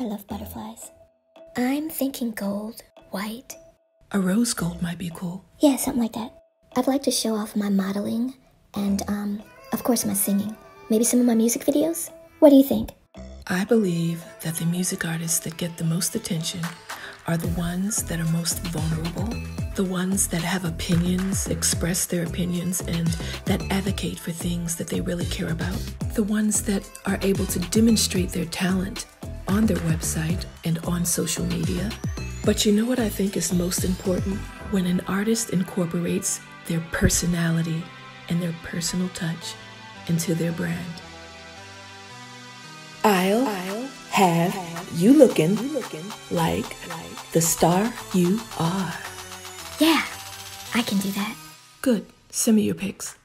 I love butterflies. I'm thinking gold, white. A rose gold might be cool. Yeah, something like that. I'd like to show off my modeling and, um, of course, my singing. Maybe some of my music videos? What do you think? I believe that the music artists that get the most attention are the ones that are most vulnerable, the ones that have opinions, express their opinions, and that advocate for things that they really care about, the ones that are able to demonstrate their talent on their website and on social media. But you know what I think is most important? When an artist incorporates their personality and their personal touch into their brand. I'll, I'll have, have you, looking you looking like, like the star you are. Yeah, I can do that. Good. Send me your pics.